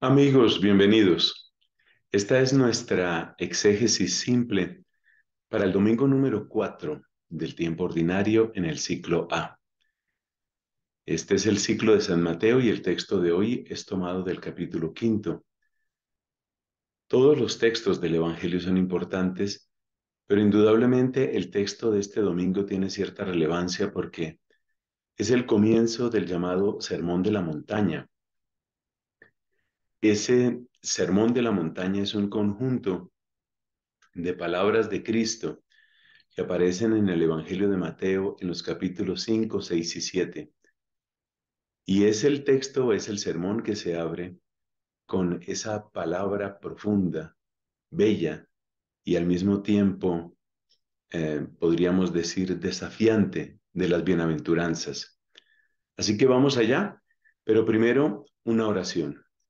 Amigos, bienvenidos. Esta es nuestra exégesis simple para el domingo número 4 del tiempo ordinario en el ciclo A. Este es el ciclo de San Mateo y el texto de hoy es tomado del capítulo quinto. Todos los textos del Evangelio son importantes, pero indudablemente el texto de este domingo tiene cierta relevancia porque es el comienzo del llamado Sermón de la Montaña, ese sermón de la montaña es un conjunto de palabras de Cristo que aparecen en el Evangelio de Mateo en los capítulos 5, 6 y 7. Y es el texto, es el sermón que se abre con esa palabra profunda, bella y al mismo tiempo, eh, podríamos decir, desafiante de las bienaventuranzas. Así que vamos allá, pero primero una oración.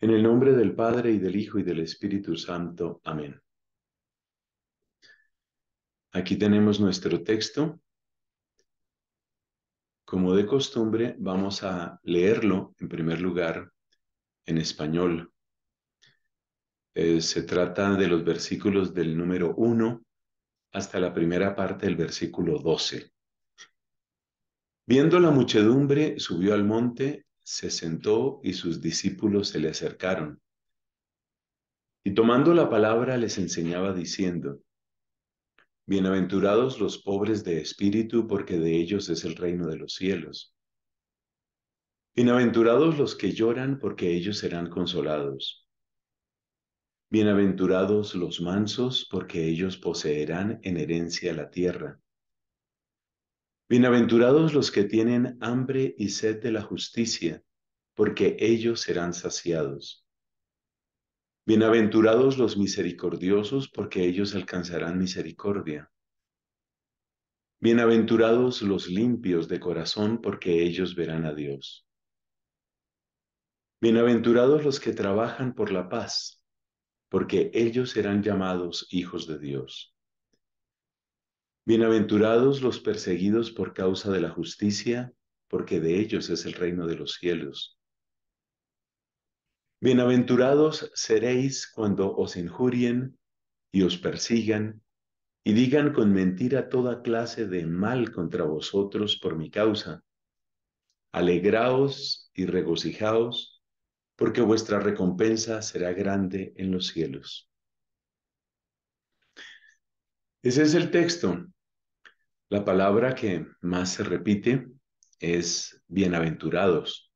En el nombre del Padre y del Hijo y del Espíritu Santo. Amén. Aquí tenemos nuestro texto. Como de costumbre, vamos a leerlo en primer lugar en español. Eh, se trata de los versículos del número 1 hasta la primera parte del versículo 12. Viendo la muchedumbre, subió al monte se sentó y sus discípulos se le acercaron. Y tomando la palabra les enseñaba diciendo, Bienaventurados los pobres de espíritu, porque de ellos es el reino de los cielos. Bienaventurados los que lloran, porque ellos serán consolados. Bienaventurados los mansos, porque ellos poseerán en herencia la tierra. Bienaventurados los que tienen hambre y sed de la justicia, porque ellos serán saciados. Bienaventurados los misericordiosos, porque ellos alcanzarán misericordia. Bienaventurados los limpios de corazón, porque ellos verán a Dios. Bienaventurados los que trabajan por la paz, porque ellos serán llamados hijos de Dios. Bienaventurados los perseguidos por causa de la justicia, porque de ellos es el reino de los cielos. Bienaventurados seréis cuando os injurien y os persigan y digan con mentira toda clase de mal contra vosotros por mi causa. Alegraos y regocijaos, porque vuestra recompensa será grande en los cielos. Ese es el texto. La palabra que más se repite es bienaventurados.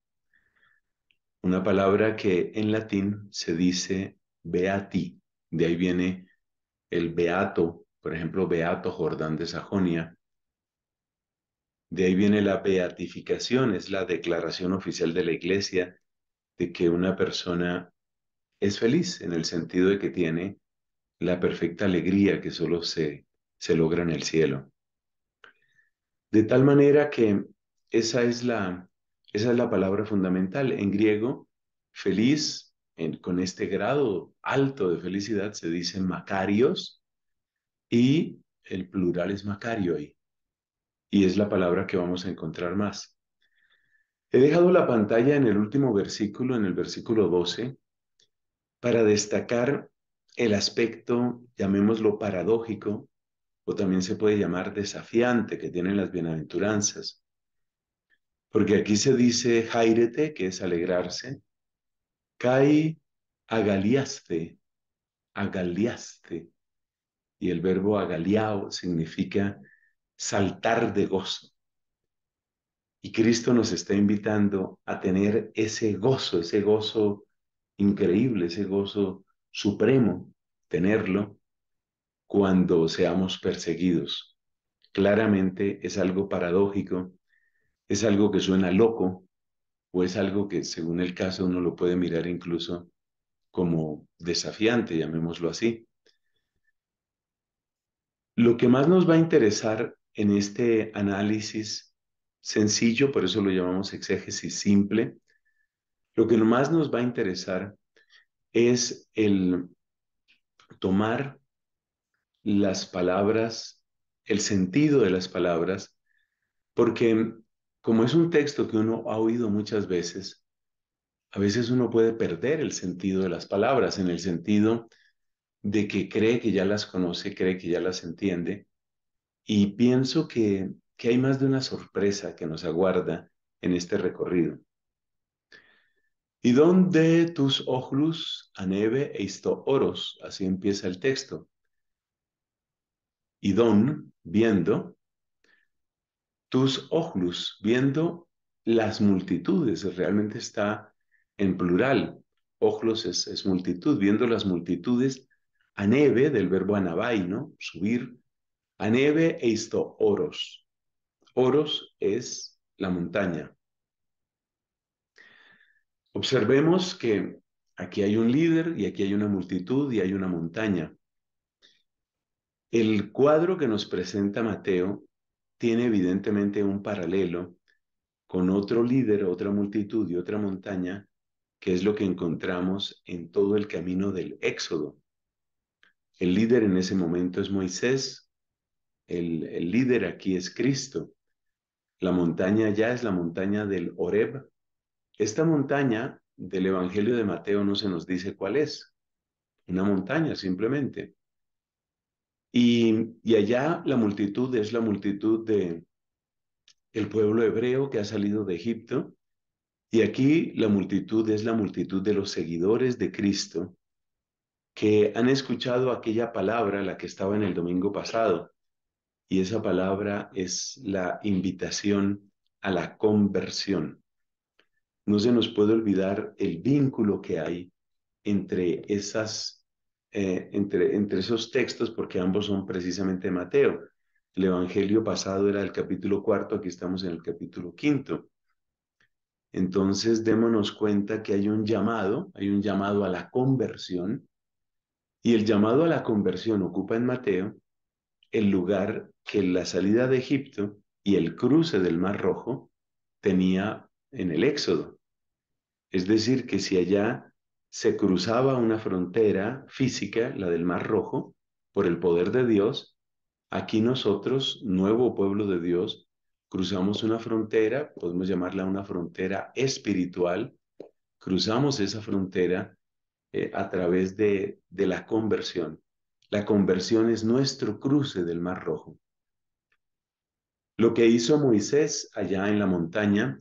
Una palabra que en latín se dice beati. De ahí viene el beato, por ejemplo, beato Jordán de Sajonia. De ahí viene la beatificación, es la declaración oficial de la iglesia de que una persona es feliz en el sentido de que tiene la perfecta alegría que solo se, se logra en el cielo. De tal manera que esa es la, esa es la palabra fundamental. En griego, feliz, con este grado alto de felicidad, se dice macarios y el plural es macarioi. Y es la palabra que vamos a encontrar más. He dejado la pantalla en el último versículo, en el versículo 12, para destacar el aspecto, llamémoslo paradójico, o también se puede llamar desafiante que tienen las bienaventuranzas. Porque aquí se dice jairete, que es alegrarse, kai agaliaste, agaliaste, y el verbo agaliao significa saltar de gozo. Y Cristo nos está invitando a tener ese gozo, ese gozo increíble, ese gozo supremo, tenerlo cuando seamos perseguidos. Claramente es algo paradójico, es algo que suena loco o es algo que según el caso uno lo puede mirar incluso como desafiante, llamémoslo así. Lo que más nos va a interesar en este análisis sencillo, por eso lo llamamos exégesis simple, lo que más nos va a interesar es el tomar las palabras, el sentido de las palabras, porque como es un texto que uno ha oído muchas veces, a veces uno puede perder el sentido de las palabras, en el sentido de que cree que ya las conoce, cree que ya las entiende, y pienso que, que hay más de una sorpresa que nos aguarda en este recorrido. Y donde tus ojos aneve e isto oros, así empieza el texto. Y don, viendo, tus ojos, viendo las multitudes, realmente está en plural. Ojlos es, multitud, viendo las multitudes, aneve del verbo anabai, ¿no? Subir, e isto oros. Oros es la montaña. Observemos que aquí hay un líder y aquí hay una multitud y hay una montaña. El cuadro que nos presenta Mateo tiene evidentemente un paralelo con otro líder, otra multitud y otra montaña, que es lo que encontramos en todo el camino del Éxodo. El líder en ese momento es Moisés, el, el líder aquí es Cristo. La montaña ya es la montaña del Horeb, esta montaña del Evangelio de Mateo no se nos dice cuál es. Una montaña simplemente. Y, allá la multitud es la multitud de el pueblo hebreo que ha salido de Egipto. Y aquí la multitud es la multitud de los seguidores de Cristo que han escuchado aquella palabra, la que estaba en el domingo pasado. Y esa palabra es la invitación a la conversión no se nos puede olvidar el vínculo que hay entre, esas, eh, entre, entre esos textos, porque ambos son precisamente Mateo. El Evangelio pasado era el capítulo cuarto, aquí estamos en el capítulo quinto. Entonces, démonos cuenta que hay un llamado, hay un llamado a la conversión, y el llamado a la conversión ocupa en Mateo el lugar que la salida de Egipto y el cruce del Mar Rojo tenía en el Éxodo. Es decir, que si allá se cruzaba una frontera física, la del Mar Rojo, por el poder de Dios, aquí nosotros, nuevo pueblo de Dios, cruzamos una frontera, podemos llamarla una frontera espiritual, cruzamos esa frontera eh, a través de, de la conversión. La conversión es nuestro cruce del Mar Rojo. Lo que hizo Moisés allá en la montaña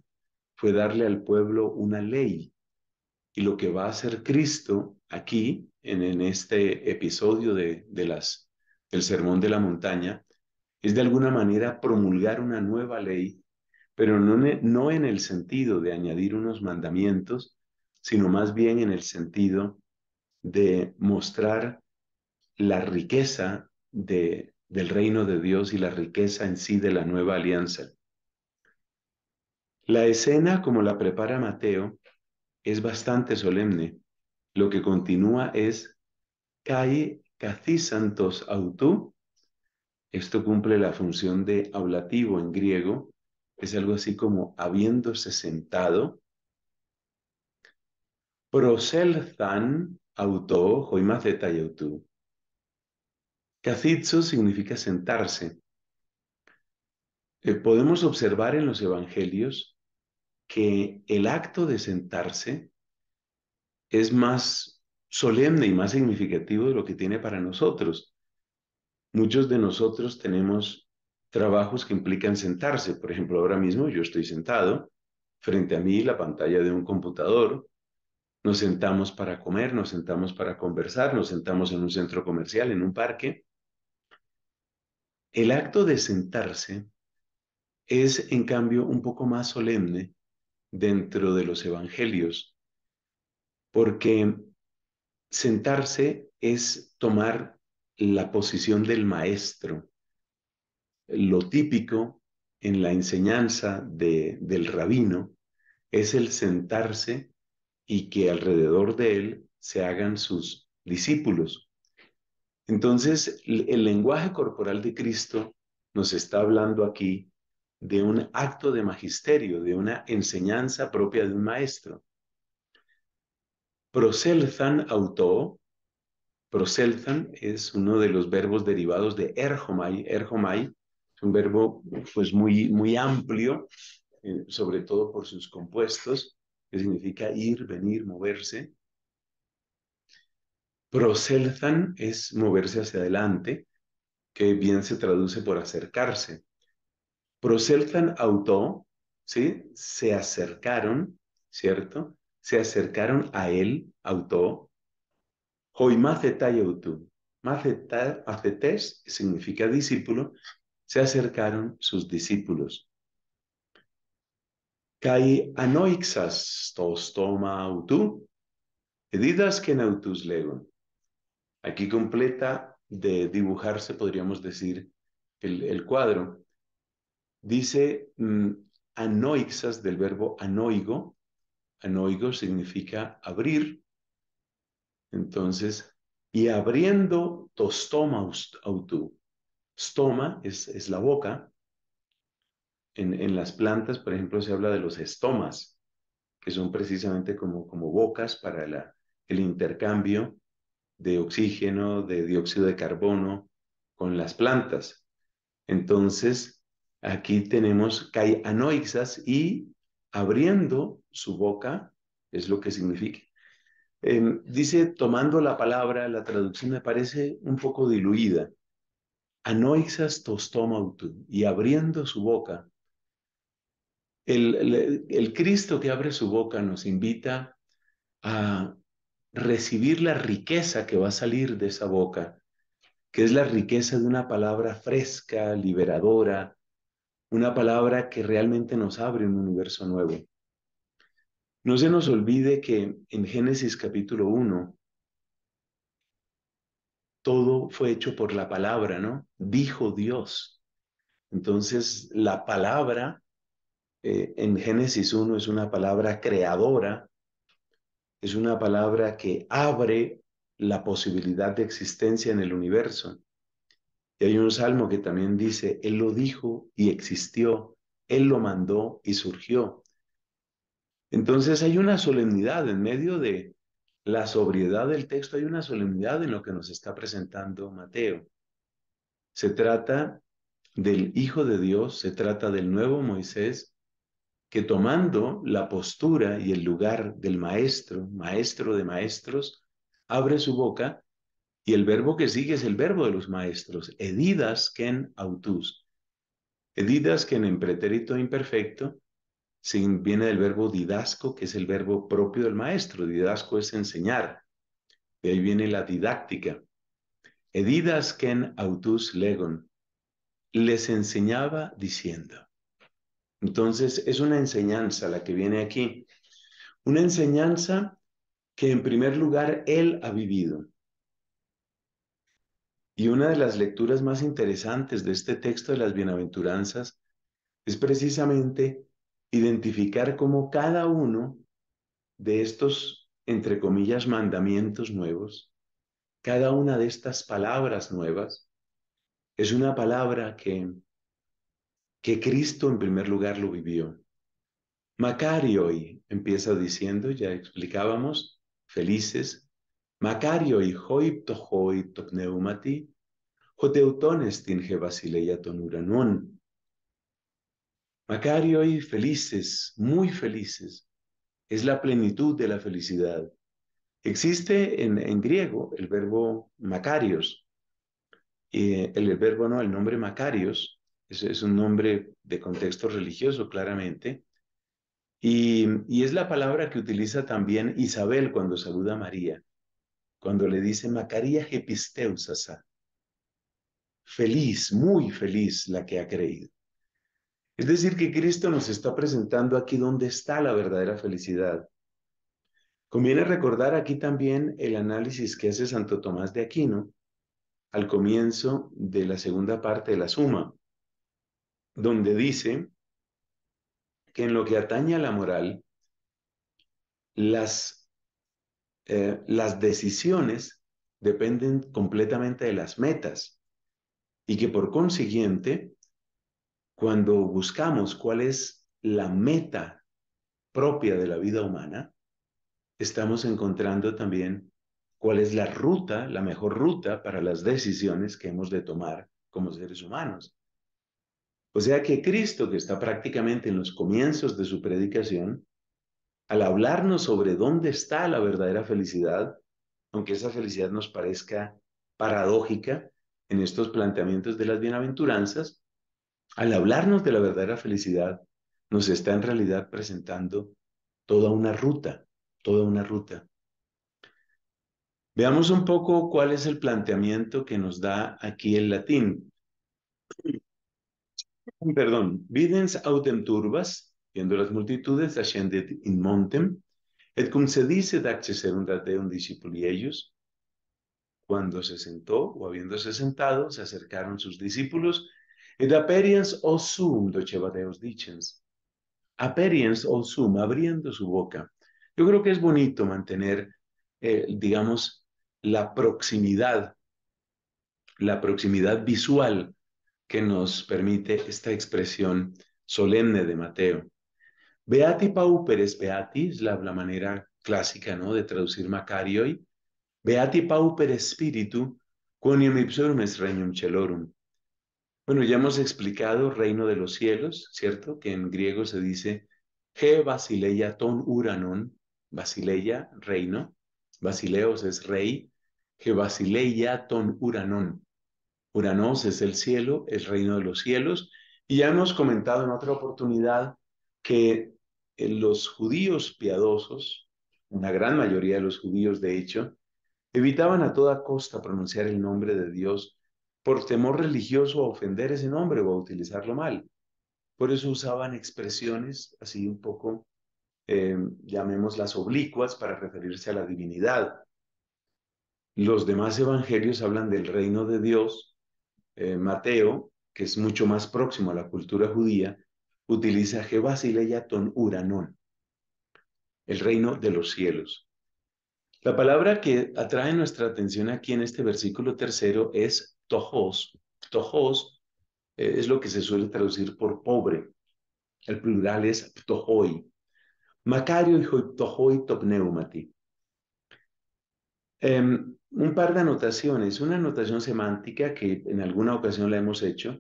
fue darle al pueblo una ley. Y lo que va a hacer Cristo aquí, en, en este episodio de, de las, del Sermón de la Montaña, es de alguna manera promulgar una nueva ley, pero no, no en el sentido de añadir unos mandamientos, sino más bien en el sentido de mostrar la riqueza de, del reino de Dios y la riqueza en sí de la nueva alianza. La escena, como la prepara Mateo, es bastante solemne. Lo que continúa es Kai santos autú. Esto cumple la función de ablativo en griego. Es algo así como habiéndose sentado. Proselzan auto, joimaceta y autú. significa sentarse. Eh, podemos observar en los evangelios que el acto de sentarse es más solemne y más significativo de lo que tiene para nosotros. Muchos de nosotros tenemos trabajos que implican sentarse. Por ejemplo, ahora mismo yo estoy sentado frente a mí la pantalla de un computador. Nos sentamos para comer, nos sentamos para conversar, nos sentamos en un centro comercial, en un parque. El acto de sentarse es, en cambio, un poco más solemne dentro de los evangelios, porque sentarse es tomar la posición del maestro. Lo típico en la enseñanza de, del rabino es el sentarse y que alrededor de él se hagan sus discípulos. Entonces, el lenguaje corporal de Cristo nos está hablando aquí de un acto de magisterio, de una enseñanza propia de un maestro. Proselzan auto, proselzan es uno de los verbos derivados de erjomai. Erjomai es un verbo pues muy, muy amplio, eh, sobre todo por sus compuestos, que significa ir, venir, moverse. Proselzan es moverse hacia adelante, que bien se traduce por acercarse. Proselzan auto, ¿sí? Se acercaron, ¿cierto? Se acercaron a él, auto. Hoy macetai autu. Macetes significa discípulo. Se acercaron sus discípulos. Kai anoixas tos toma autu. Edidas que nautus legon. Aquí completa de dibujarse, podríamos decir, el, cuadro. Dice mm, anoixas del verbo anoigo. Anoigo significa abrir. Entonces, y abriendo tostoma autu. Stoma es, es la boca. En, en, las plantas, por ejemplo, se habla de los estomas, que son precisamente como, como bocas para la, el intercambio de oxígeno, de dióxido de carbono con las plantas. Entonces, aquí tenemos kai anoixas y abriendo su boca, es lo que significa. Em, dice, tomando la palabra, la traducción me parece un poco diluida. Anoixas tostomautu, y abriendo su boca. El, el Cristo que abre su boca nos invita a recibir la riqueza que va a salir de esa boca, que es la riqueza de una palabra fresca, liberadora, una palabra que realmente nos abre un universo nuevo. No se nos olvide que en Génesis capítulo 1, todo fue hecho por la palabra, ¿no? Dijo Dios. Entonces, la palabra eh, en Génesis 1 es una palabra creadora es una palabra que abre la posibilidad de existencia en el universo. Y hay un salmo que también dice, Él lo dijo y existió, Él lo mandó y surgió. Entonces hay una solemnidad en medio de la sobriedad del texto, hay una solemnidad en lo que nos está presentando Mateo. Se trata del Hijo de Dios, se trata del nuevo Moisés, que tomando la postura y el lugar del maestro, maestro de maestros, abre su boca y el verbo que sigue es el verbo de los maestros, edidas ken autus. Edidas ken en pretérito imperfecto viene del verbo didasco, que es el verbo propio del maestro. Didasco es enseñar. De ahí viene la didáctica. Edidas ken autus legon. Les enseñaba diciendo. Entonces, es una enseñanza la que viene aquí. Una enseñanza que en primer lugar Él ha vivido. Y una de las lecturas más interesantes de este texto de las bienaventuranzas es precisamente identificar cómo cada uno de estos, entre comillas, mandamientos nuevos, cada una de estas palabras nuevas, es una palabra que que Cristo en primer lugar lo vivió. Macario y empieza diciendo, ya explicábamos, felices. Macario y hoipto hoipto pneumati, joteutones tinge basileia tonuranon. Macario y felices, muy felices. Es la plenitud de la felicidad. Existe en, en griego el verbo macarios, y el, verbo no, el nombre macarios, es, un nombre de contexto religioso, claramente. Y, y, es la palabra que utiliza también Isabel cuando saluda a María, cuando le dice Macaría Episteusasa. Feliz, muy feliz la que ha creído. Es decir, que Cristo nos está presentando aquí dónde está la verdadera felicidad. Conviene recordar aquí también el análisis que hace Santo Tomás de Aquino al comienzo de la segunda parte de la suma donde dice que en lo que atañe a la moral, las eh, las decisiones dependen completamente de las metas y que por consiguiente, cuando buscamos cuál es la meta propia de la vida humana, estamos encontrando también cuál es la ruta, la mejor ruta para las decisiones que hemos de tomar como seres humanos. O sea que Cristo, que está prácticamente en los comienzos de su predicación, al hablarnos sobre dónde está la verdadera felicidad, aunque esa felicidad nos parezca paradójica en estos planteamientos de las bienaventuranzas, al hablarnos de la verdadera felicidad, nos está en realidad presentando toda una ruta, toda una ruta. Veamos un poco cuál es el planteamiento que nos da aquí el latín. Perdón, videns autem turbas, viendo las multitudes, ascendet in montem, et cum se dice un Deum discipuli ellos. Cuando se sentó, o habiéndose sentado, se acercaron sus discípulos, et aperiens osum docebadeus dicens. Aperiens osum, abriendo su boca. Yo creo que es bonito mantener, eh, digamos, la proximidad, la proximidad visual que nos permite esta expresión solemne de Mateo. Beati pauperes beati es la, manera clásica ¿no? de traducir Macarioi. Beati pauper spiritu, quoniam ipsorum es regnum celorum. Bueno, ya hemos explicado reino de los cielos, ¿cierto? Que en griego se dice He basileia ton uranon, basileia, reino, basileos es rey, He basileia ton uranon. Uranos es el cielo, el reino de los cielos, y ya hemos comentado en otra oportunidad que los judíos piadosos, una gran mayoría de los judíos de hecho, evitaban a toda costa pronunciar el nombre de Dios por temor religioso a ofender ese nombre o a utilizarlo mal. Por eso usaban expresiones así un poco, eh, llamémoslas oblicuas, para referirse a la divinidad. Los demás evangelios hablan del reino de Dios eh, Mateo, que es mucho más próximo a la cultura judía, utiliza ton Uranon, el reino de los cielos. La palabra que atrae nuestra atención aquí en este versículo tercero es tojos. Tojos eh, es lo que se suele traducir por pobre. El plural es tojoi. Macario y tojoi topneumati. Em, un par de anotaciones. Una anotación semántica que en alguna ocasión la hemos hecho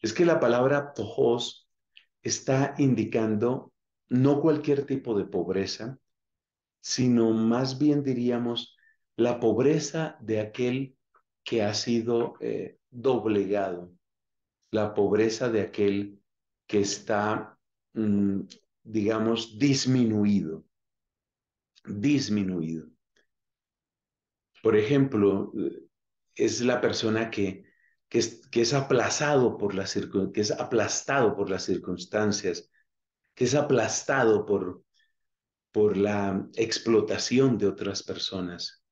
es que la palabra tojos está indicando no cualquier tipo de pobreza, sino más bien diríamos la pobreza de aquel que ha sido eh, doblegado, la pobreza de aquel que está, mm, digamos, disminuido, disminuido. Por ejemplo, es la persona que, que, es, aplazado por las que es aplastado por las circunstancias, que es aplastado por, por la explotación de otras personas.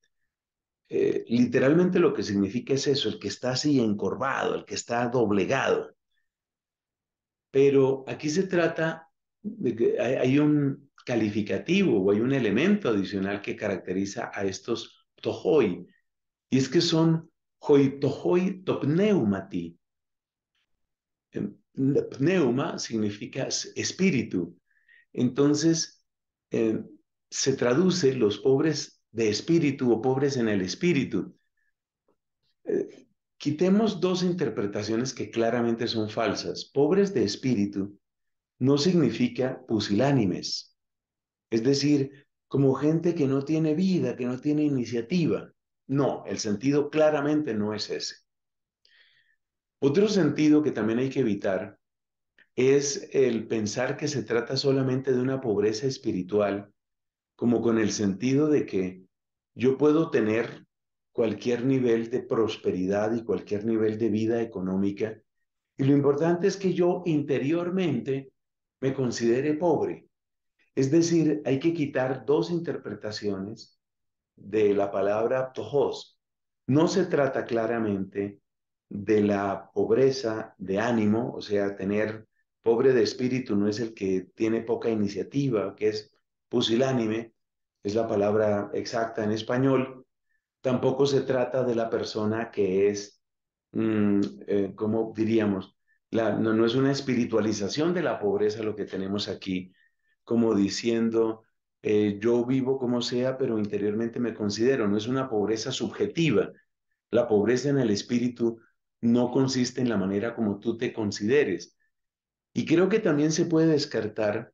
Eh, literalmente lo que significa es eso, el que está así encorvado, el que está doblegado. Pero aquí se trata de que hay un calificativo o hay un elemento adicional que caracteriza a estos tohoi. Y es que son hoi tohoi topneumati. Em, pneuma significa espíritu. Entonces, em, se traduce los pobres de espíritu o pobres en el espíritu. Eh, quitemos dos interpretaciones que claramente son falsas. Pobres de espíritu no significa pusilánimes. Es decir, como gente que no tiene vida, que no tiene iniciativa. No, el sentido claramente no es ese. Otro sentido que también hay que evitar es el pensar que se trata solamente de una pobreza espiritual, como con el sentido de que yo puedo tener cualquier nivel de prosperidad y cualquier nivel de vida económica, y lo importante es que yo interiormente me considere pobre. Es decir, hay que quitar dos interpretaciones de la palabra tojos. No se trata claramente de la pobreza de ánimo, o sea, tener pobre de espíritu no es el que tiene poca iniciativa, que es pusilánime, es la palabra exacta en español. Tampoco se trata de la persona que es, mm, eh, como diríamos, la, no, no es una espiritualización de la pobreza lo que tenemos aquí, como diciendo, eh, yo vivo como sea, pero interiormente me considero, no es una pobreza subjetiva. La pobreza en el espíritu no consiste en la manera como tú te consideres. Y creo que también se puede descartar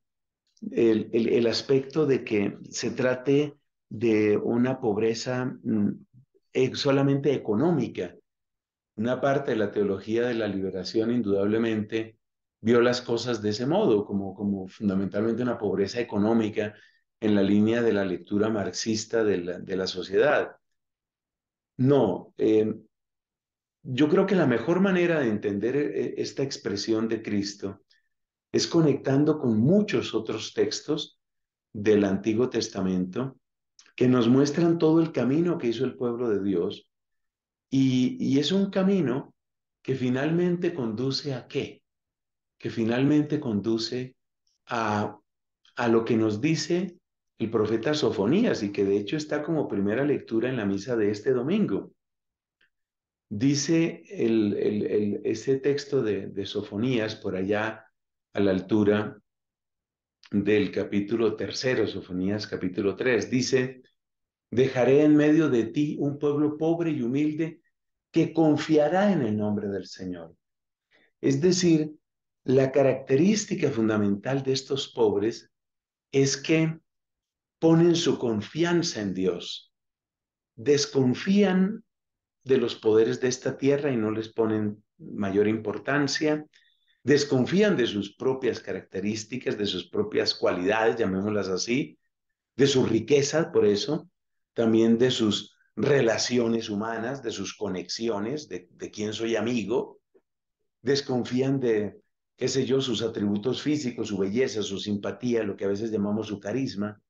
el, el, aspecto de que se trate de una pobreza mm, eh, solamente económica. Una parte de la teología de la liberación indudablemente vio las cosas de ese modo, como, como fundamentalmente una pobreza económica en la línea de la lectura marxista de la, de la sociedad. No, eh, yo creo que la mejor manera de entender eh, esta expresión de Cristo es conectando con muchos otros textos del Antiguo Testamento que nos muestran todo el camino que hizo el pueblo de Dios. Y, y es un camino que finalmente conduce a qué? Que finalmente conduce a, a lo que nos dice el profeta Sofonías y que de hecho está como primera lectura en la misa de este domingo. Dice el, el, ese texto de, de Sofonías por allá a la altura del capítulo tercero, Sofonías capítulo 3, dice, dejaré en medio de ti un pueblo pobre y humilde que confiará en el nombre del Señor. Es decir, la característica fundamental de estos pobres es que ponen su confianza en Dios, desconfían de los poderes de esta tierra y no les ponen mayor importancia, desconfían de sus propias características, de sus propias cualidades, llamémoslas así, de su riqueza, por eso, también de sus relaciones humanas, de sus conexiones, de, de quién soy amigo, desconfían de, qué sé yo, sus atributos físicos, su belleza, su simpatía, lo que a veces llamamos su carisma.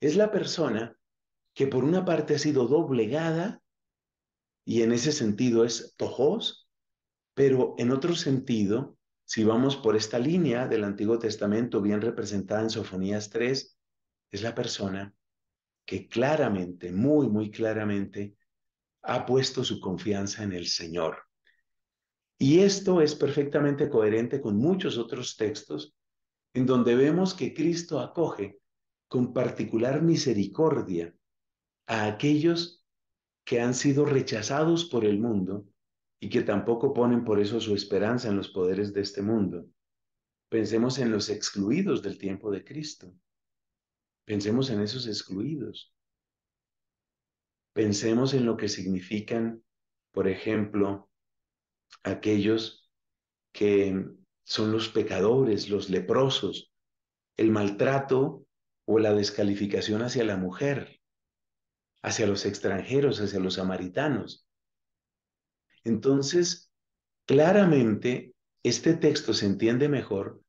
Es la persona que por una parte ha sido doblegada y en ese sentido es tojos, pero en otro sentido, si vamos por esta línea del Antiguo Testamento bien representada en Sofonías 3, es la persona que claramente, muy, muy claramente, ha puesto su confianza en el Señor. Y esto es perfectamente coherente con muchos otros textos en donde vemos que Cristo acoge con particular misericordia a aquellos que han sido rechazados por el mundo y que tampoco ponen por eso su esperanza en los poderes de este mundo. Pensemos en los excluidos del tiempo de Cristo. Pensemos en esos excluidos. Pensemos en lo que significan, por ejemplo, aquellos que son los pecadores, los leprosos, el maltrato o la descalificación hacia la mujer, hacia los extranjeros, hacia los samaritanos. Entonces, claramente, este texto se entiende mejor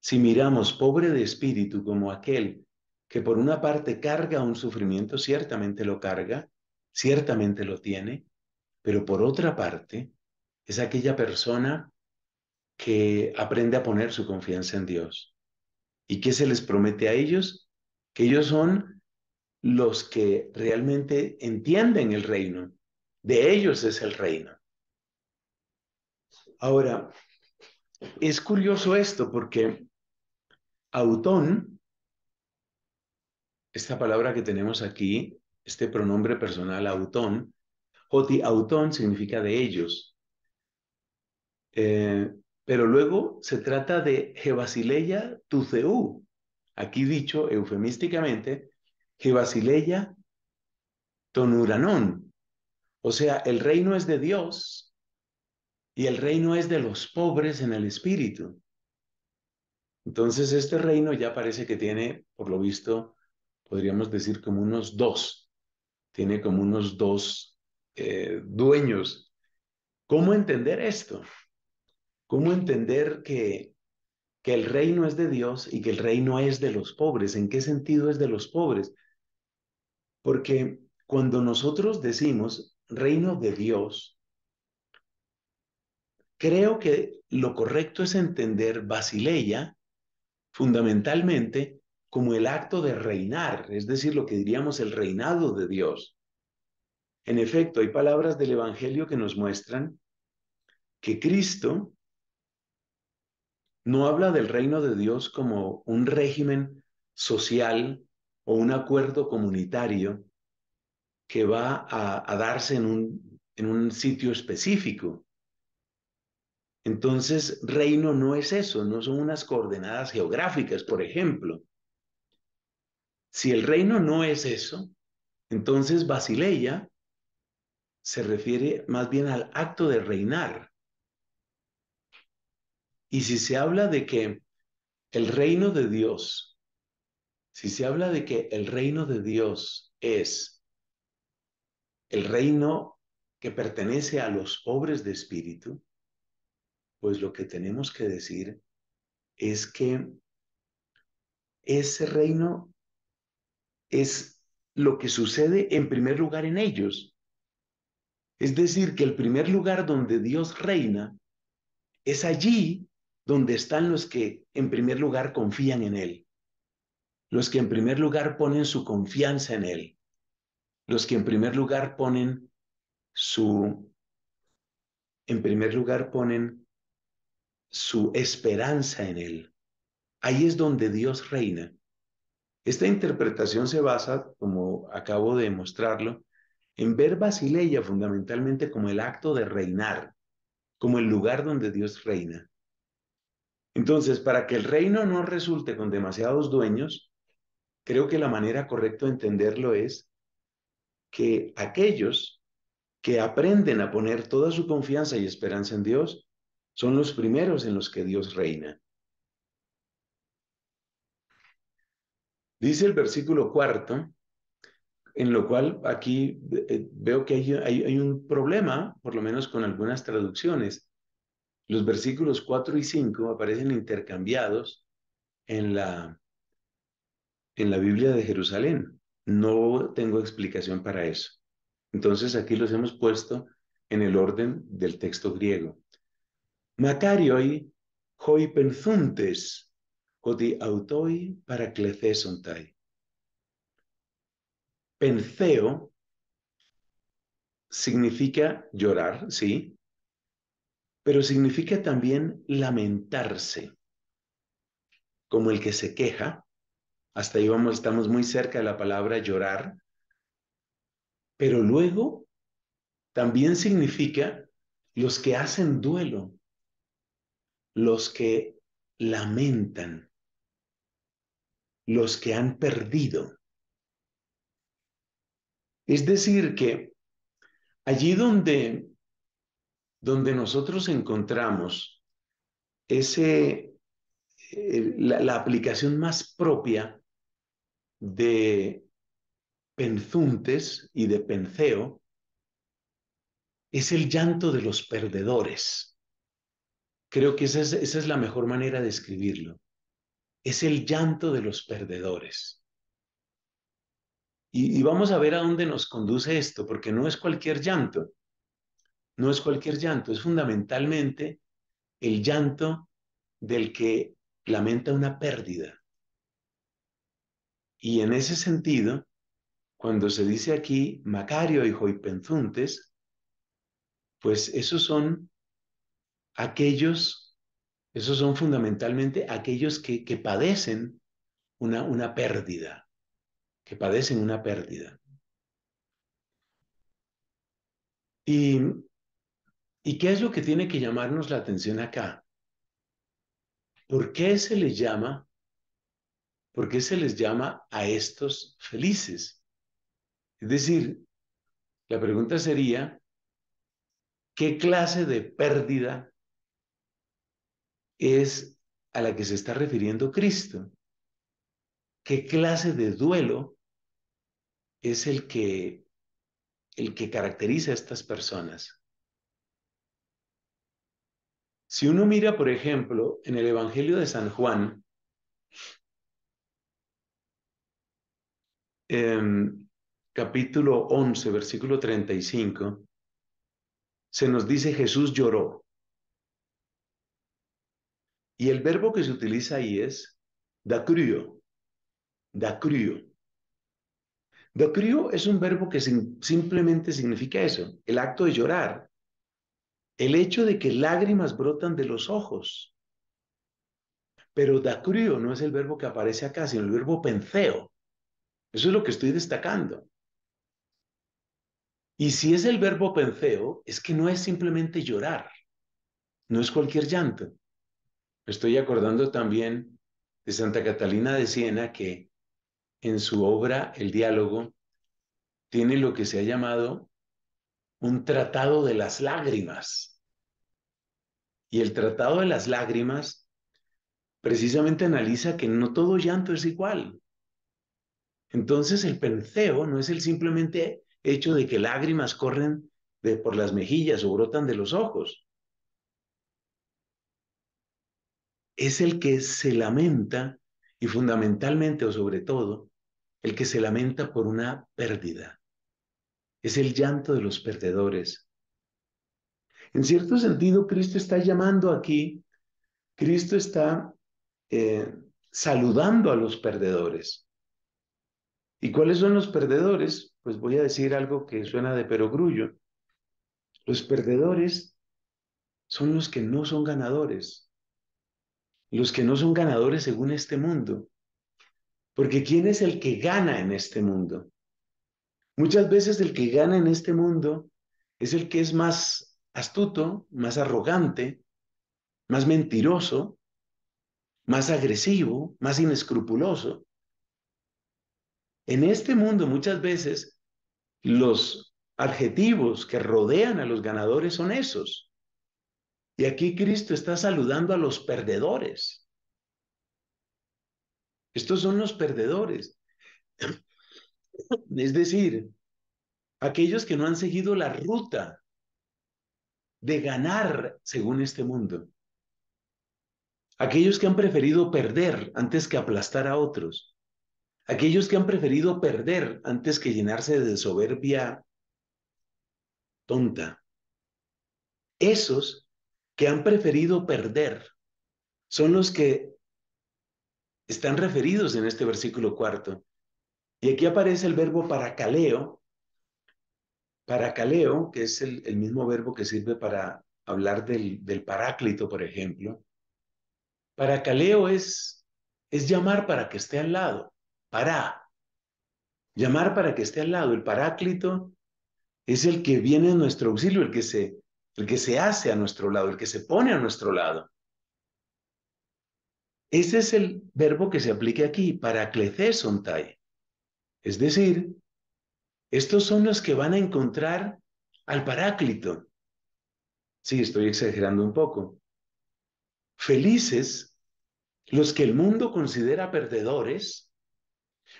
si miramos pobre de espíritu como aquel que por una parte carga un sufrimiento, ciertamente lo carga, ciertamente lo tiene, pero por otra parte es aquella persona que aprende a poner su confianza en Dios. ¿Y qué se les promete a ellos? Que ellos son los que realmente entienden el reino. De ellos es el reino. Ahora, es curioso esto porque autón, esta palabra que tenemos aquí, este pronombre personal autón, autón significa de ellos. Eh, pero luego se trata de Jebasileia tuceu, aquí dicho eufemísticamente, Jebasileia tonuranón. O sea, el reino es de Dios, y el reino es de los pobres en el espíritu. Entonces este reino ya parece que tiene, por lo visto, podríamos decir como unos dos, tiene como unos dos eh, dueños. ¿Cómo entender esto? ¿Cómo entender que, que el reino es de Dios y que el reino es de los pobres? ¿En qué sentido es de los pobres? Porque cuando nosotros decimos reino de Dios, Creo que lo correcto es entender Basileia fundamentalmente como el acto de reinar, es decir, lo que diríamos el reinado de Dios. En efecto, hay palabras del Evangelio que nos muestran que Cristo no habla del reino de Dios como un régimen social o un acuerdo comunitario que va a, darse en un, en un sitio específico. Entonces, reino no es eso, no son unas coordenadas geográficas, por ejemplo. Si el reino no es eso, entonces Basileia se refiere más bien al acto de reinar. Y si se habla de que el reino de Dios, si se habla de que el reino de Dios es el reino que pertenece a los pobres de espíritu, pues lo que tenemos que decir es que ese reino es lo que sucede en primer lugar en ellos. Es decir, que el primer lugar donde Dios reina es allí donde están los que en primer lugar confían en Él, los que en primer lugar ponen su confianza en Él, los que en primer lugar ponen su, en primer lugar ponen su esperanza en Él. Ahí es donde Dios reina. Esta interpretación se basa, como acabo de mostrarlo, en ver Basileia fundamentalmente como el acto de reinar, como el lugar donde Dios reina. Entonces, para que el reino no resulte con demasiados dueños, creo que la manera correcta de entenderlo es que aquellos que aprenden a poner toda su confianza y esperanza en Dios son los primeros en los que Dios reina. Dice el versículo cuarto, en lo cual aquí eh, veo que hay, un problema, por lo menos con algunas traducciones. Los versículos 4 y 5 aparecen intercambiados en la, en la Biblia de Jerusalén. No tengo explicación para eso. Entonces aquí los hemos puesto en el orden del texto griego. Macarioi hoi penthuntes odi autoi paraklethesontai. Penseo significa llorar, sí, pero significa también lamentarse, como el que se queja. Hasta ahí vamos, estamos muy cerca de la palabra llorar, pero luego también significa los que hacen duelo, los que lamentan, los que han perdido. Es decir, que allí donde, donde nosotros encontramos ese, eh, la, aplicación más propia de penzuntes y de penceo, es el llanto de los perdedores. Creo que esa es, esa es la mejor manera de escribirlo es el llanto de los perdedores. Y, vamos a ver a dónde nos conduce esto, porque no es cualquier llanto, no es cualquier llanto, es fundamentalmente el llanto del que lamenta una pérdida. Y en ese sentido, cuando se dice aquí Macario y Penzuntes, pues esos son aquellos esos son fundamentalmente aquellos que, que padecen una, una pérdida, que padecen una pérdida. Y, ¿Y qué es lo que tiene que llamarnos la atención acá? ¿Por qué se les llama? ¿Por qué se les llama a estos felices? Es decir, la pregunta sería, ¿qué clase de pérdida es a la que se está refiriendo Cristo. ¿Qué clase de duelo es el que, el que caracteriza a estas personas? Si uno mira, por ejemplo, en el Evangelio de San Juan, em, capítulo 11, versículo 35, se nos dice Jesús lloró. Y el verbo que se utiliza ahí es dacrio. dacrio. Dacrio es un verbo que simplemente significa eso, el acto de llorar, el hecho de que lágrimas brotan de los ojos. Pero dacrio no es el verbo que aparece acá, sino el verbo penseo. Eso es lo que estoy destacando. Y si es el verbo penseo, es que no es simplemente llorar, no es cualquier llanto. estoy acordando también de Santa Catalina de Siena, que en su obra El diálogo tiene lo que se ha llamado un tratado de las lágrimas. Y el tratado de las lágrimas precisamente analiza que no todo llanto es igual. Entonces el penseo no es el simplemente hecho de que lágrimas corren por las mejillas o brotan de los ojos. Es el que se lamenta y fundamentalmente o sobre todo, el que se lamenta por una pérdida. Es el llanto de los perdedores. En cierto sentido, Cristo está llamando aquí, Cristo está eh, saludando a los perdedores. ¿Y cuáles son los perdedores? Pues voy a decir algo que suena de perogrullo. Los perdedores son los que no son ganadores. Los que no son ganadores según este mundo. Porque ¿quién es el que gana en este mundo? Muchas veces el que gana en este mundo es el que es más astuto, más arrogante, más mentiroso, más agresivo, más inescrupuloso. En este mundo muchas veces los adjetivos que rodean a los ganadores son esos. Y aquí Cristo está saludando a los perdedores. Estos son los perdedores. Es decir, aquellos que no han seguido la ruta de ganar según este mundo. Aquellos que han preferido perder antes que aplastar a otros. Aquellos que han preferido perder antes que llenarse de soberbia tonta. Esos que han preferido perder son los que están referidos en este versículo cuarto. Y aquí aparece el verbo paracaleo, paracaleo, que es el, mismo verbo que sirve para hablar del, paráclito, por ejemplo. Paracaleo es, es llamar para que esté al lado para. Llamar para que esté al lado. El paráclito es el que viene a nuestro auxilio, el que se, el que se hace a nuestro lado, el que se pone a nuestro lado. Ese es el verbo que se aplica aquí, paraclethesontai. Es decir, estos son los que van a encontrar al paráclito. Sí, estoy exagerando un poco. Felices los que el mundo considera perdedores,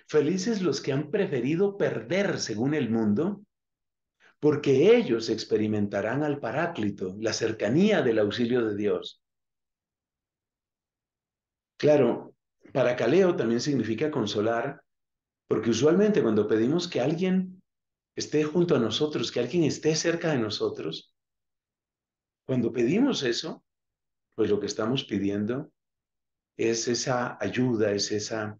Felices los que han preferido perder según el mundo, porque ellos experimentarán al Paráclito, la cercanía del auxilio de Dios. Claro, paracaleo también significa consolar, porque usualmente cuando pedimos que alguien esté junto a nosotros, que alguien esté cerca de nosotros, cuando pedimos eso, pues lo que estamos pidiendo es esa ayuda, es esa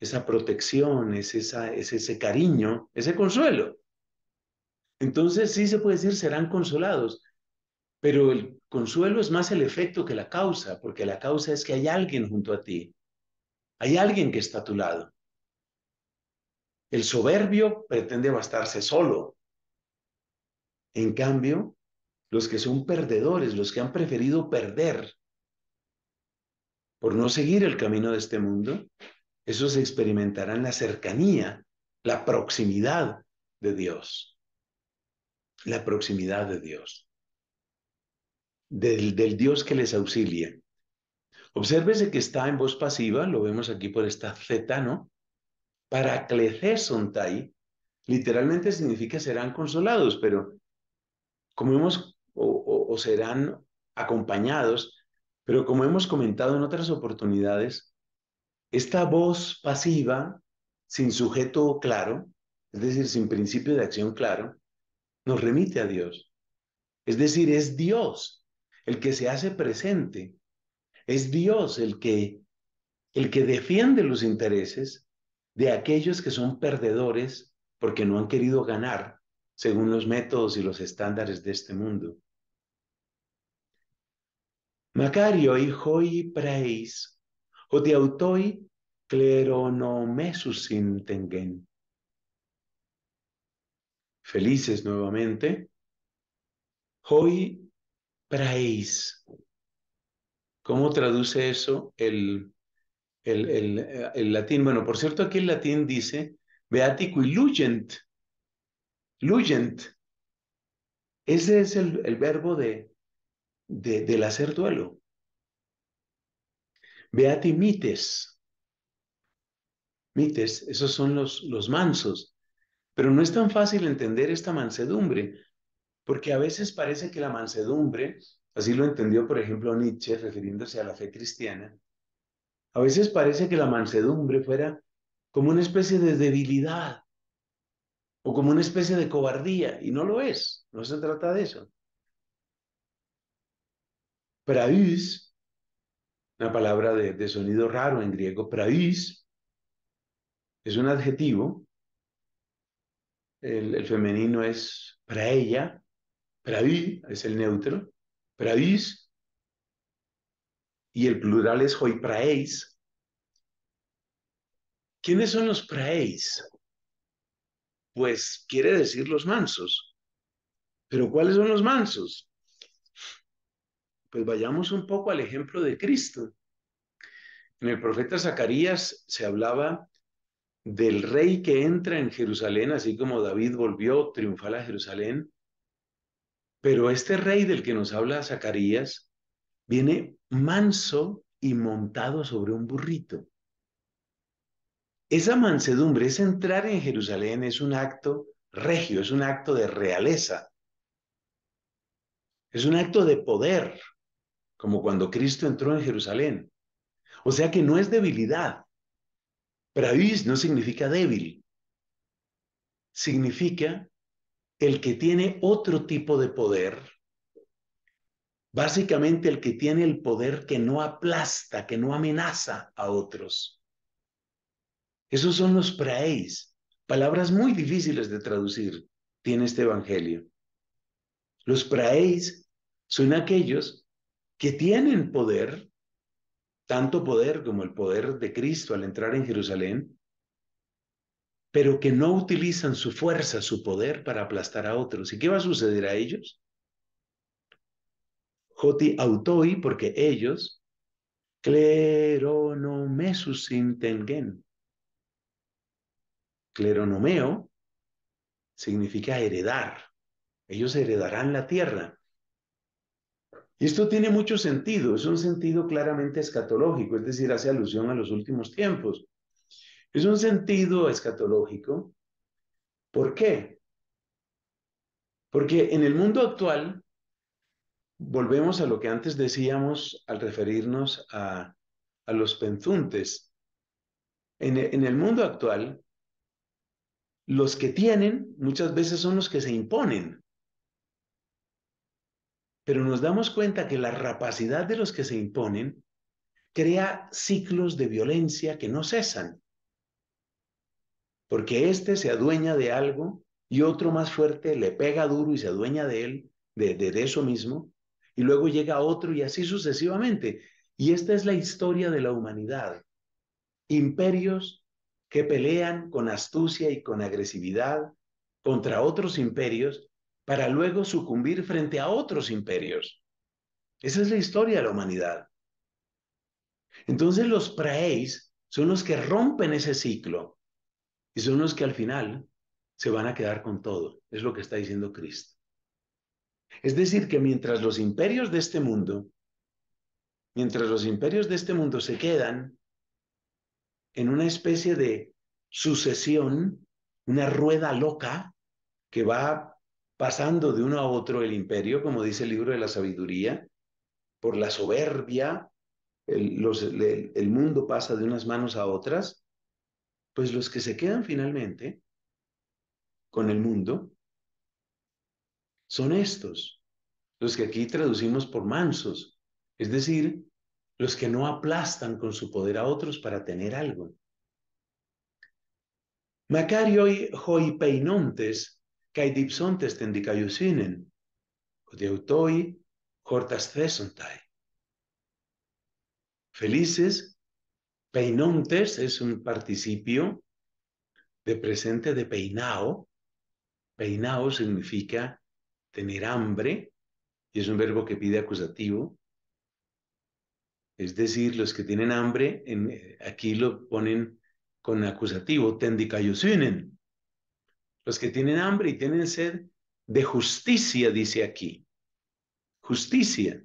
esa protección, es, esa, es ese cariño, ese consuelo. Entonces sí se puede decir serán consolados, pero el consuelo es más el efecto que la causa, porque la causa es que hay alguien junto a ti, hay alguien que está a tu lado. El soberbio pretende bastarse solo. En cambio, los que son perdedores, los que han preferido perder por no seguir el camino de este mundo, esos experimentarán la cercanía, la proximidad de Dios. La proximidad de Dios. Del, Dios que les auxilia. Obsérvese que está en voz pasiva, lo vemos aquí por esta Z, ¿no? Para sontai, literalmente significa serán consolados, pero como hemos, o serán acompañados, pero como hemos comentado en otras oportunidades, esta voz pasiva, sin sujeto claro, es decir, sin principio de acción claro, nos remite a Dios. Es decir, es Dios el que se hace presente. Es Dios el que, el que defiende los intereses de aquellos que son perdedores porque no han querido ganar según los métodos y los estándares de este mundo. Macario y hoi praeis, odiautoi cleronomesus intengen. Felices nuevamente. Hoi praeis. ¿Cómo traduce eso el, el, el, latín? Bueno, por cierto, aquí el latín dice beaticui lugent. Lugent. Ese es el, el verbo de, de, del hacer duelo. Beati mites. Mites, esos son los, los mansos. Pero no es tan fácil entender esta mansedumbre, porque a veces parece que la mansedumbre, así lo entendió por ejemplo Nietzsche refiriéndose a la fe cristiana, a veces parece que la mansedumbre fuera como una especie de debilidad o como una especie de cobardía, y no lo es, no se trata de eso. Praís, una palabra de, sonido raro en griego, praís, es un adjetivo, el, femenino es praella, praí es el neutro, praís, y el plural es praéis. ¿Quiénes son los praéis? Pues quiere decir los mansos. Pero ¿cuáles son los mansos? Pues vayamos un poco al ejemplo de Cristo. En el profeta Zacarías se hablaba del rey que entra en Jerusalén, así como David volvió triunfal a Jerusalén. Pero este rey del que nos habla Zacarías viene manso y montado sobre un burrito. Esa mansedumbre, ese entrar en Jerusalén es un acto regio, es un acto de realeza, es un acto de poder, como cuando Cristo entró en Jerusalén. O sea que no es debilidad. Pravis no significa débil. Significa el que tiene otro tipo de poder. Básicamente el que tiene el poder que no aplasta, que no amenaza a otros. Esos son los praeis, palabras muy difíciles de traducir, tiene este evangelio. Los praeis son aquellos que tienen poder, tanto poder como el poder de Cristo al entrar en Jerusalén, pero que no utilizan su fuerza, su poder para aplastar a otros. ¿Y qué va a suceder a ellos? Joti autoi, porque ellos, cleronomesus intengen. Cleronomeo significa heredar. Ellos heredarán la tierra. Y esto tiene mucho sentido, es un sentido claramente escatológico, es decir, hace alusión a los últimos tiempos. Es un sentido escatológico. ¿Por qué? Porque en el mundo actual, volvemos a lo que antes decíamos al referirnos a, los penzuntes. En, en el mundo actual, los que tienen muchas veces son los que se imponen. Pero nos damos cuenta que la rapacidad de los que se imponen crea ciclos de violencia que no cesan. Porque éste se adueña de algo y otro más fuerte le pega duro y se adueña de él, de, de eso mismo, y luego llega otro y así sucesivamente. Y esta es la historia de la humanidad. Imperios que pelean con astucia y con agresividad contra otros imperios para luego sucumbir frente a otros imperios. Esa es la historia de la humanidad. Entonces los praeis son los que rompen ese ciclo y son los que al final se van a quedar con todo. Es lo que está diciendo Cristo. Es decir, que mientras los imperios de este mundo, mientras los imperios de este mundo se quedan en una especie de sucesión, una rueda loca que va pasando de uno a otro el imperio, como dice el libro de la sabiduría, por la soberbia, el, mundo pasa de unas manos a otras, pues los que se quedan finalmente con el mundo son estos, los que aquí traducimos por mansos, es decir, los que no aplastan con su poder a otros para tener algo. Macarioi hoi peinontes, kai dipsontes tendicaiusinen, odiautoi hortas thesontai. Felices, peinontes es un participio de presente de peinao. Peinao significa tener hambre y es un verbo que pide acusativo. Es decir, los que tienen hambre, en, aquí lo ponen con acusativo, tendicayusunen. Los que tienen hambre y tienen sed de justicia, dice aquí. Justicia.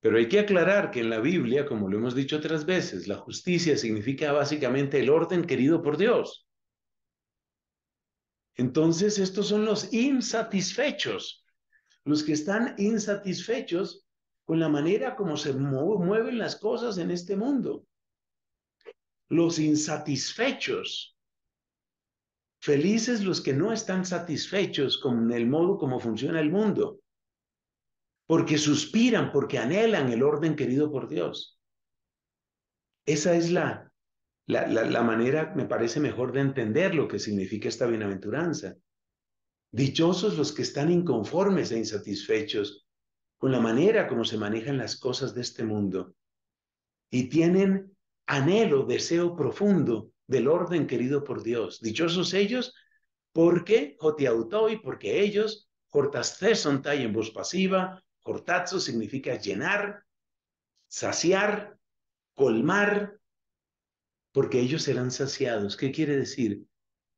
Pero hay que aclarar que en la Biblia, como lo hemos dicho otras veces, la justicia significa básicamente el orden querido por Dios. Entonces, estos son los insatisfechos, los que están insatisfechos con la manera como se mueven las cosas en este mundo. Los insatisfechos. Felices los que no están satisfechos con el modo como funciona el mundo. Porque suspiran, porque anhelan el orden querido por Dios. Esa es la, la, la, manera, me parece mejor de entender lo que significa esta bienaventuranza. Dichosos los que están inconformes e insatisfechos con la manera como se manejan las cosas de este mundo y tienen anhelo, deseo profundo del orden querido por Dios. Dichosos ellos porque y porque ellos, hortasthesontai en voz pasiva, hortazo significa llenar, saciar, colmar, porque ellos serán saciados. ¿Qué quiere decir?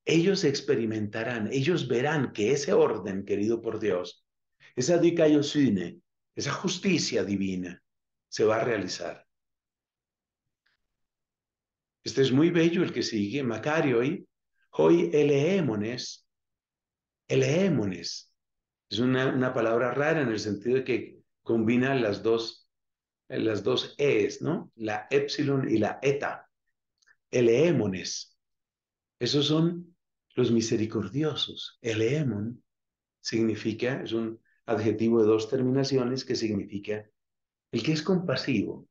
Ellos experimentarán, ellos verán que ese orden querido por Dios, esa dikaiosune, esa justicia divina se va a realizar. Este es muy bello el que sigue, Macario y hoy eleémones, eleémones. Es una, una, palabra rara en el sentido de que combina las dos, las dos es, ¿no? La epsilon y la eta. Eleémones. Esos son los misericordiosos. Eleémon significa, es un adjetivo de dos terminaciones que significa el que es compasivo.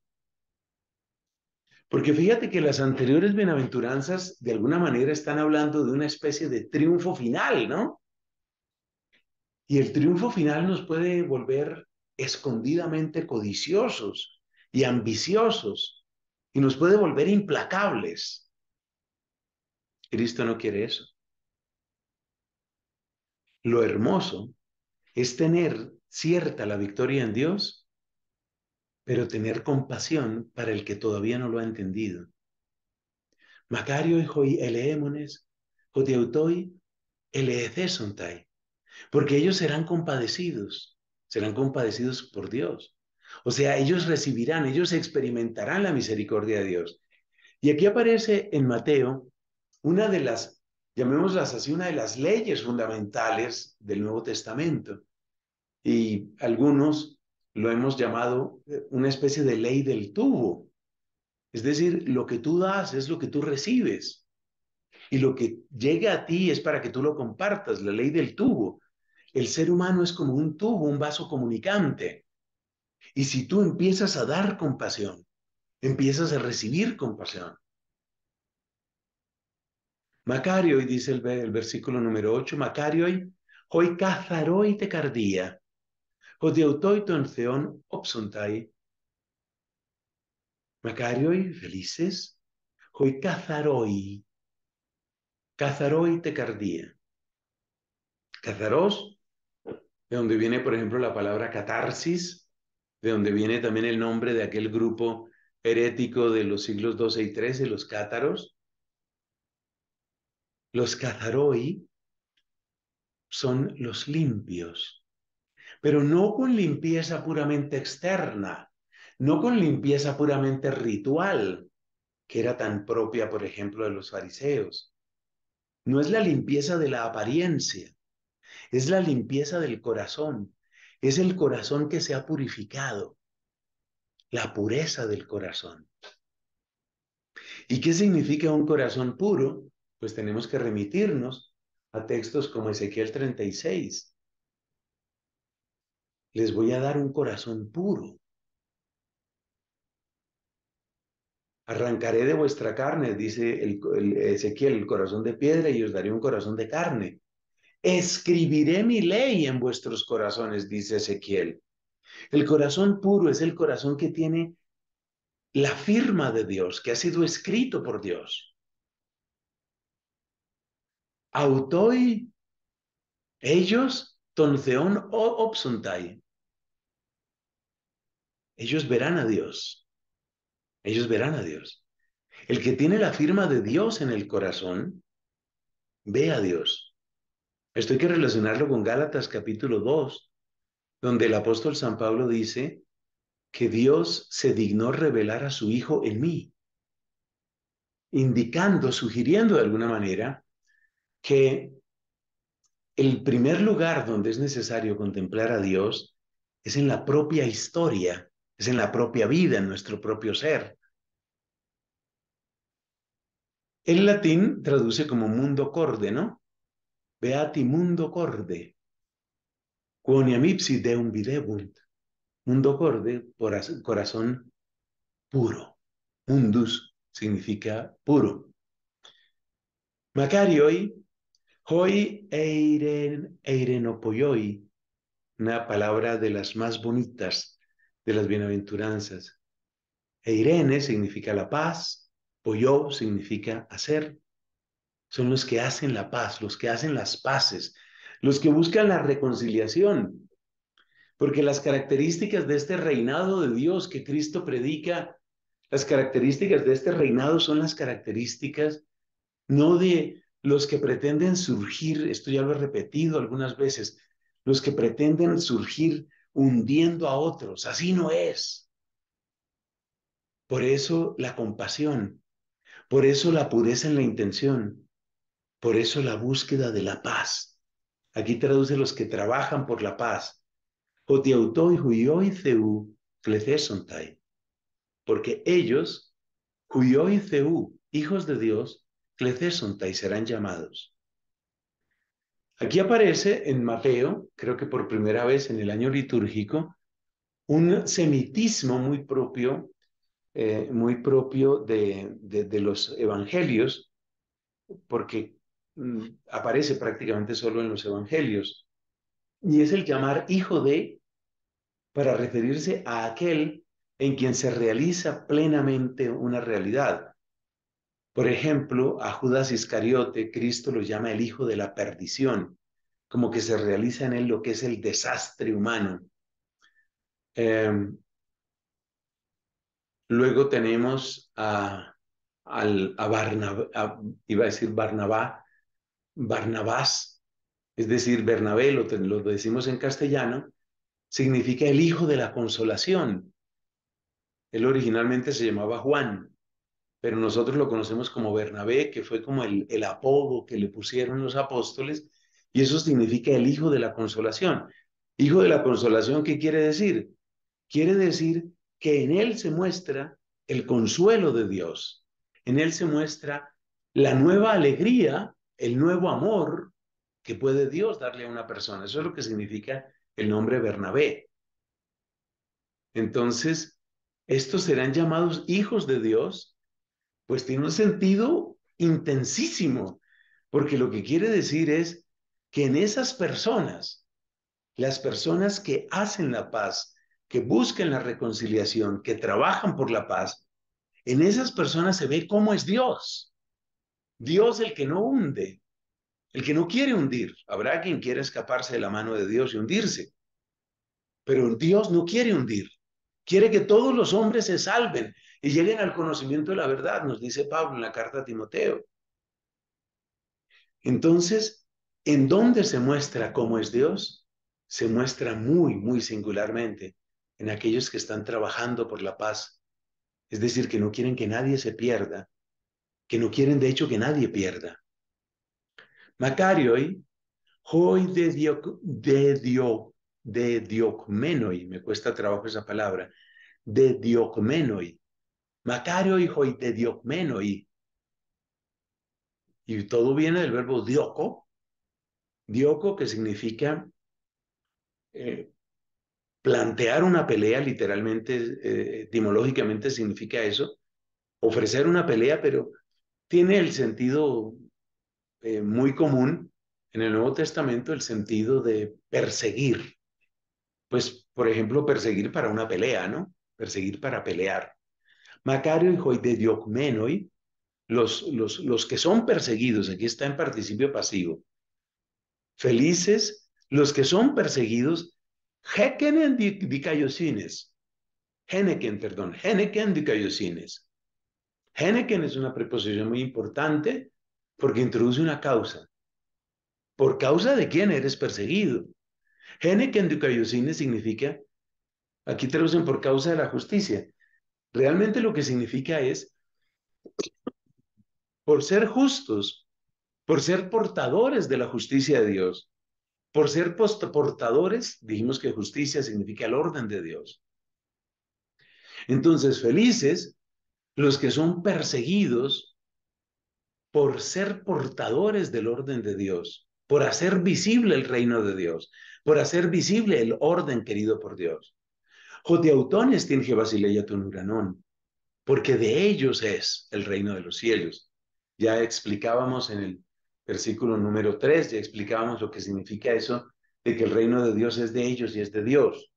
Porque fíjate que las anteriores bienaventuranzas de alguna manera están hablando de una especie de triunfo final, ¿no? Y el triunfo final nos puede volver escondidamente codiciosos y ambiciosos y nos puede volver implacables. Cristo no quiere eso. Lo hermoso es tener cierta la victoria en Dios, pero tener compasión para el que todavía no lo ha entendido. Macario y eleémones, Jodeutoi eleecesontai, porque ellos serán compadecidos, serán compadecidos por Dios. O sea, ellos recibirán, ellos experimentarán la misericordia de Dios. Y aquí aparece en Mateo una de las llamémoslas así, una de las leyes fundamentales del Nuevo Testamento. Y algunos lo hemos llamado eh, una especie de ley del tubo. Es decir, lo que tú das es lo que tú recibes. Y lo que llega a ti es para que tú lo compartas, la ley del tubo. El ser humano es como un tubo, un vaso comunicante. Y si tú empiezas a dar compasión, empiezas a recibir compasión. Macario, y dice el, versículo número 8, Macario, hoi cazaroi te cardía, o deutoi ton theon. Macario, felices, hoi cazaroi, cazaroi te cardía. Cazaros, de donde viene, por ejemplo, la palabra catarsis, de donde viene también el nombre de aquel grupo herético de los siglos XII y XIII, los cátaros, los cazaroi son los limpios, pero no con limpieza puramente externa, no con limpieza puramente ritual, que era tan propia, por ejemplo, de los fariseos. No es la limpieza de la apariencia, es la limpieza del corazón, es el corazón que se ha purificado, la pureza del corazón. ¿Y qué significa un corazón puro? pues tenemos que remitirnos a textos como Ezequiel 36. Les voy a dar un corazón puro. Arrancaré de vuestra carne, dice el, el Ezequiel, el corazón de piedra y os daré un corazón de carne. Escribiré mi ley en vuestros corazones, dice Ezequiel. El corazón puro es el corazón que tiene la firma de Dios, que ha sido escrito por Dios. Autoi, ellos, tonceón o obsuntai. Ellos verán a Dios. Ellos verán a Dios. El que tiene la firma de Dios en el corazón, ve a Dios. Esto hay que relacionarlo con Gálatas capítulo 2, donde el apóstol San Pablo dice que Dios se dignó revelar a su Hijo en mí, indicando, sugiriendo de alguna manera que el primer lugar donde es necesario contemplar a Dios es en la propia historia, es en la propia vida, en nuestro propio ser. El latín traduce como mundo corde, ¿no? Beati mundo corde. Quoniam ipsi deum videbunt. Mundo corde, corazón puro. Mundus significa puro. Macarioi, hoi eiren, eirenopoioi, una palabra de las más bonitas de las bienaventuranzas. Eirene significa la paz, poyo significa hacer. Son los que hacen la paz, los que hacen las paces, los que buscan la reconciliación. Porque las características de este reinado de Dios que Cristo predica, las características de este reinado son las características no de los que pretenden surgir, esto ya lo he repetido algunas veces, los que pretenden surgir hundiendo a otros. Así no es. Por eso la compasión, por eso la pureza en la intención, por eso la búsqueda de la paz. Aquí traduce los que trabajan por la paz. Porque ellos, hijos de Dios, serán llamados. Aquí aparece en Mateo, creo que por primera vez en el año litúrgico, un semitismo muy propio, eh, muy propio de, los evangelios, porque aparece prácticamente solo en los evangelios, y es el llamar hijo de para referirse a aquel en quien se realiza plenamente una realidad. Por ejemplo, a Judas Iscariote, Cristo lo llama el hijo de la perdición, como que se realiza en él lo que es el desastre humano. Em, luego tenemos a, al, a, iba a decir Barnabá, Barnabás, es decir, Bernabé, lo, lo decimos en castellano, significa el hijo de la consolación. Él originalmente se llamaba Juan, pero nosotros lo conocemos como Bernabé, que fue como el, el apodo que le pusieron los apóstoles, y eso significa el hijo de la consolación. Hijo de la consolación, ¿qué quiere decir? Quiere decir que en él se muestra el consuelo de Dios, en él se muestra la nueva alegría, el nuevo amor que puede Dios darle a una persona. Eso es lo que significa el nombre Bernabé. Entonces, estos serán llamados hijos de Dios pues tiene un sentido intensísimo, porque lo que quiere decir es que en esas personas, las personas que hacen la paz, que buscan la reconciliación, que trabajan por la paz, en esas personas se ve cómo es Dios. Dios el que no hunde, el que no quiere hundir. Habrá quien quiera escaparse de la mano de Dios y hundirse. Pero Dios no quiere hundir. Quiere que todos los hombres se salven y lleguen al conocimiento de la verdad, nos dice Pablo en la carta a Timoteo. Entonces, ¿en dónde se muestra cómo es Dios? Se muestra muy, muy singularmente en aquellos que están trabajando por la paz. Es decir, que no quieren que nadie se pierda, que no quieren de hecho que nadie pierda. Macario, hoy de, dio, de, dio, de diocmenoi, me cuesta trabajo esa palabra, de diocmenoi, Macario hijo de Diocmenoi. Y todo viene del verbo dioco, dioco que significa eh, plantear una pelea, literalmente, eh, etimológicamente significa eso, ofrecer una pelea, pero tiene el sentido eh, muy común en el Nuevo Testamento, el sentido de perseguir. Pues, por ejemplo, perseguir para una pelea, ¿no? Perseguir para pelear. Macario y de Diocmenoi, los, los, los que son perseguidos, aquí está en participio pasivo. Felices los que son perseguidos, Hekenen dicayosines. Heneken, perdón, Heneken dicayosines. Heneken es una preposición muy importante porque introduce una causa. ¿Por causa de quién eres perseguido? Heneken dicayosines significa, aquí traducen por causa de la justicia. Realmente lo que significa es por ser justos, por ser portadores de la justicia de Dios, por ser portadores, dijimos que justicia significa el orden de Dios. Entonces, felices los que son perseguidos por ser portadores del orden de Dios, por hacer visible el reino de Dios, por hacer visible el orden querido por Dios. Jotiautones tinge basileia uranon, porque de ellos es el reino de los cielos. Ya explicábamos en el versículo número 3, ya explicábamos lo que significa eso de que el reino de Dios es de ellos y es de Dios.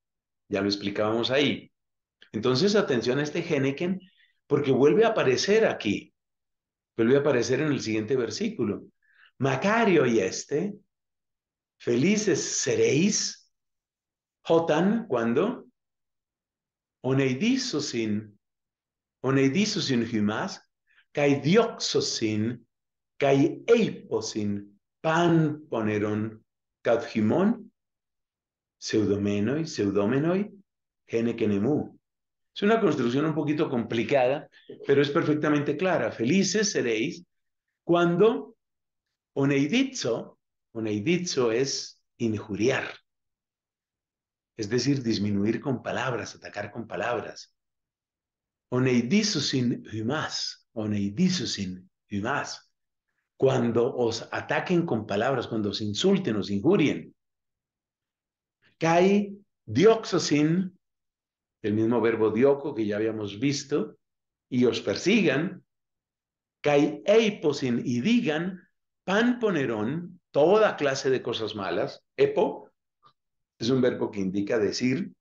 Ya lo explicábamos ahí. Entonces, atención a este Geneken, porque vuelve a aparecer aquí. Vuelve a aparecer en el siguiente versículo. Macario y este, felices seréis, Jotan, cuando oneidisosin, oneidisosin humas, kai dioxosin, kai eiposin pan poneron kadhimon pseudomenoi, pseudomenoi, genekenemu. Es una construcción un poquito complicada, pero es perfectamente clara. Felices seréis cuando oneidizo, oneidizo es injuriar, es decir, disminuir con palabras, atacar con palabras. Oneidizo sin humas, oneidizo sin humas cuando os ataquen con palabras, cuando os insulten, os injurien. Kai dioxosin, el mismo verbo dioco que ya habíamos visto, y os persigan. Kai eiposin y digan, pan ponerón, toda clase de cosas malas. Epo es un verbo que indica decir.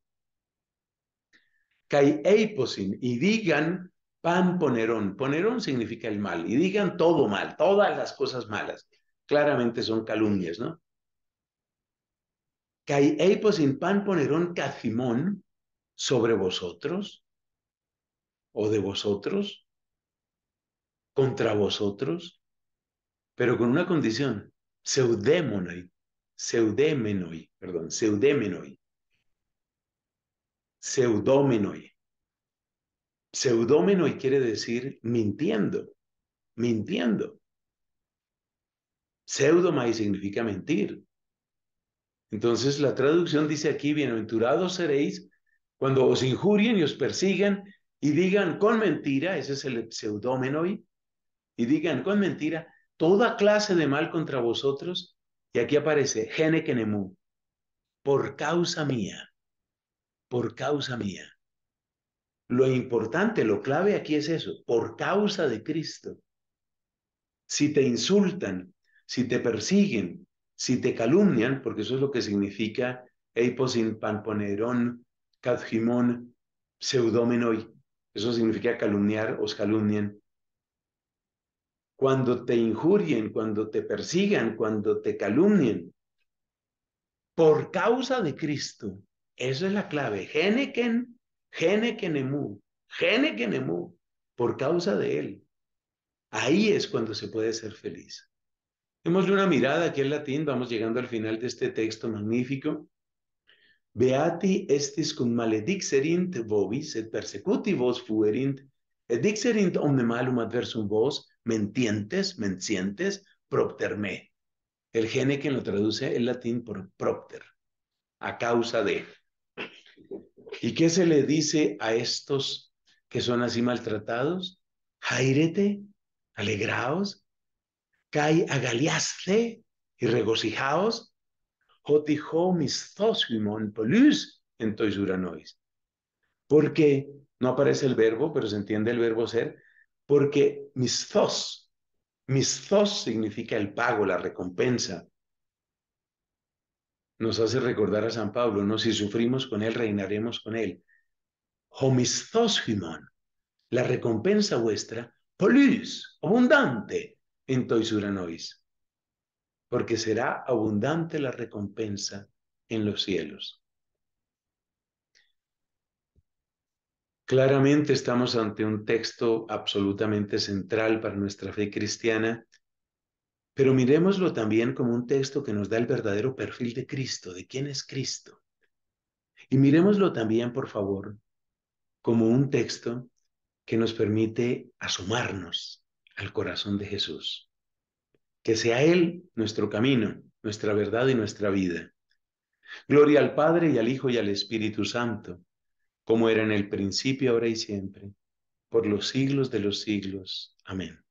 Kai eiposin y digan pan ponerón. Ponerón significa el mal. Y digan todo mal, todas las cosas malas. Claramente son calumnias, ¿no? Kai in pan ponerón cacimón sobre vosotros o de vosotros contra vosotros, pero con una condición, seudémonoi, seudémenoi, perdón, seudémenoi, seudómenoi. Pseudómeno y quiere decir mintiendo, mintiendo. Pseudomai significa mentir. Entonces la traducción dice aquí, bienaventurados seréis cuando os injurien y os persigan y digan con mentira, ese es el pseudómenoi, y digan con mentira toda clase de mal contra vosotros, y aquí aparece genekenemu, por causa mía, por causa mía. Lo importante, lo clave aquí es eso, por causa de Cristo. Si te insultan, si te persiguen, si te calumnian, porque eso es lo que significa panponerón, cadgimón, pseudómenoi, eso significa calumniar, os calumnian. Cuando te injurien, cuando te persigan, cuando te calumnien, por causa de Cristo, eso es la clave. Geneken Genekenemu, Genekenemu, por causa de él. Ahí es cuando se puede ser feliz. Démosle una mirada aquí en latín, vamos llegando al final de este texto magnífico. Beati estis cum maledixerint vobis et persecutibus fuerint, et omne malum adversum vos, mentientes, mencientes, propter me. El gene que lo traduce en latín por propter, a causa de. ¿Y qué se le dice a estos que son así maltratados? Jairete, alegraos, kai agaliaste y regocijaos, hotijo mistosumon polus en uranois. Porque no aparece el verbo, pero se entiende el verbo ser, Porque misthos, misthos significa el pago, la recompensa. Nos hace recordar a San Pablo, no si sufrimos con él, reinaremos con él. Homisthos la recompensa vuestra, polis, abundante en toisuranois, porque será abundante la recompensa en los cielos. Claramente estamos ante un texto absolutamente central para nuestra fe cristiana, pero miremoslo también como un texto que nos da el verdadero perfil de Cristo, de quién es Cristo. Y miremoslo también, por favor, como un texto que nos permite asomarnos al corazón de Jesús. Que sea Él nuestro camino, nuestra verdad y nuestra vida. Gloria al Padre y al Hijo y al Espíritu Santo como era en el principio, ahora y siempre, por los siglos de los siglos. Amén.